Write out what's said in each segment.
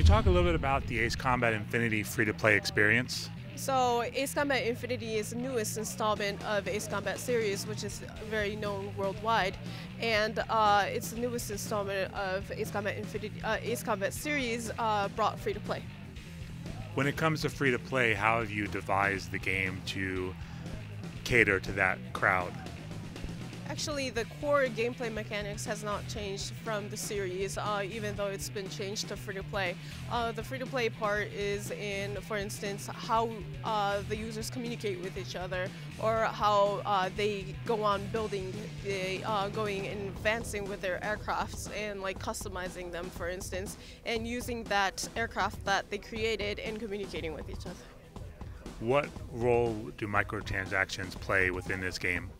you talk a little bit about the Ace Combat Infinity free to play experience? So Ace Combat Infinity is the newest installment of Ace Combat series, which is very known worldwide, and uh, it's the newest installment of Ace Combat Infinity, uh, Ace Combat series uh, brought free to play. When it comes to free to play, how have you devised the game to cater to that crowd? Actually, the core gameplay mechanics has not changed from the series, uh, even though it's been changed to free-to-play. Uh, the free-to-play part is in, for instance, how uh, the users communicate with each other, or how uh, they go on building, the, uh, going and advancing with their aircrafts and like customizing them, for instance, and using that aircraft that they created and communicating with each other. What role do microtransactions play within this game?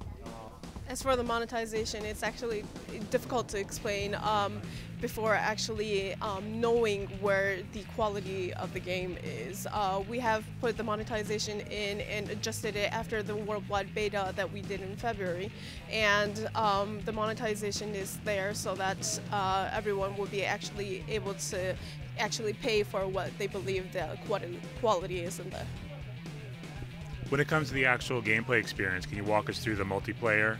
As for the monetization, it's actually difficult to explain um, before actually um, knowing where the quality of the game is. Uh, we have put the monetization in and adjusted it after the worldwide beta that we did in February, and um, the monetization is there so that uh, everyone will be actually able to actually pay for what they believe the quality is in there. When it comes to the actual gameplay experience, can you walk us through the multiplayer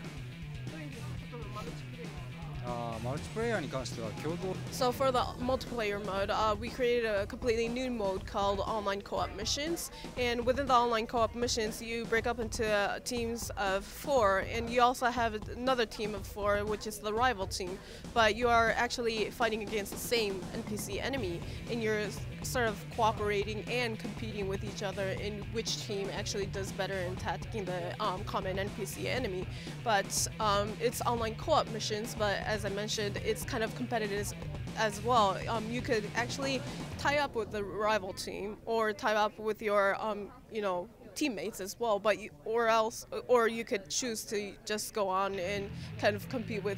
So for the multiplayer mode, uh, we created a completely new mode called online co-op missions. And within the online co-op missions, you break up into teams of four, and you also have another team of four, which is the rival team. But you are actually fighting against the same NPC enemy, and you're sort of cooperating and competing with each other in which team actually does better in attacking the um, common NPC enemy. But um, it's online co-op missions, but as I mentioned, it's kind of competitive as well. Um, you could actually tie up with the rival team or tie up with your, um, you know, teammates as well but you, or else or you could choose to just go on and kind of compete with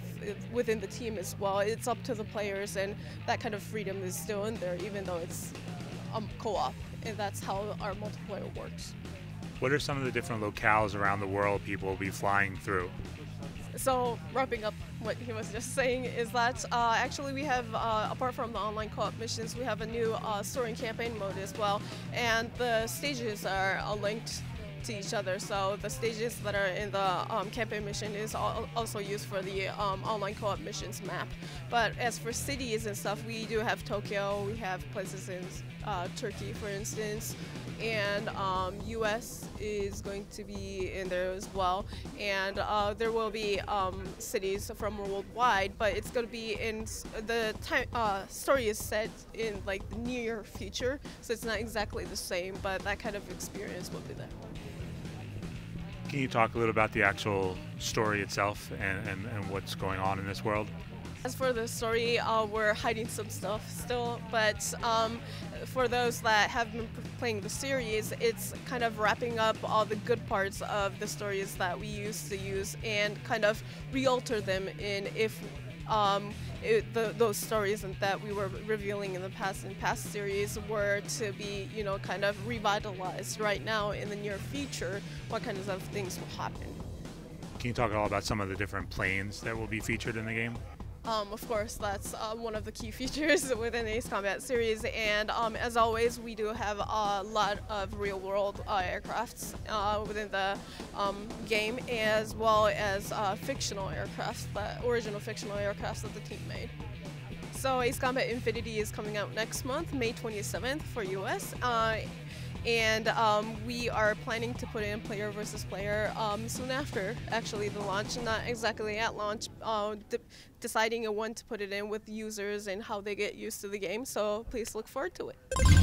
within the team as well. It's up to the players and that kind of freedom is still in there even though it's um, co-op and that's how our multiplayer works. What are some of the different locales around the world people will be flying through? So wrapping up what he was just saying is that uh, actually we have, uh, apart from the online co-op missions, we have a new uh, story campaign mode as well, and the stages are linked to each other. So the stages that are in the um, campaign mission is also used for the um, online co-op missions map. But as for cities and stuff, we do have Tokyo, we have places in uh, Turkey, for instance, and um, U.S. is going to be in there as well. And uh, there will be um, cities from worldwide, but it's going to be in the time. Uh, story is set in like the near future, so it's not exactly the same, but that kind of experience will be there. Can you talk a little about the actual story itself and, and, and what's going on in this world? As for the story, uh, we're hiding some stuff still, but um, for those that have been playing the series, it's kind of wrapping up all the good parts of the stories that we used to use and kind of re-alter them in if um, it, the, those stories that we were revealing in the past in past series were to be, you know, kind of revitalized right now in the near future. What kinds of things will happen? Can you talk at all about some of the different planes that will be featured in the game? Um, of course, that's um, one of the key features within Ace Combat series, and um, as always, we do have a lot of real-world uh, aircrafts uh, within the um, game, as well as uh, fictional aircrafts, the original fictional aircrafts that the team made. So Ace Combat Infinity is coming out next month, May 27th for US. And um, we are planning to put in player versus player um, soon after actually the launch not exactly at launch uh, de deciding when to put it in with users and how they get used to the game so please look forward to it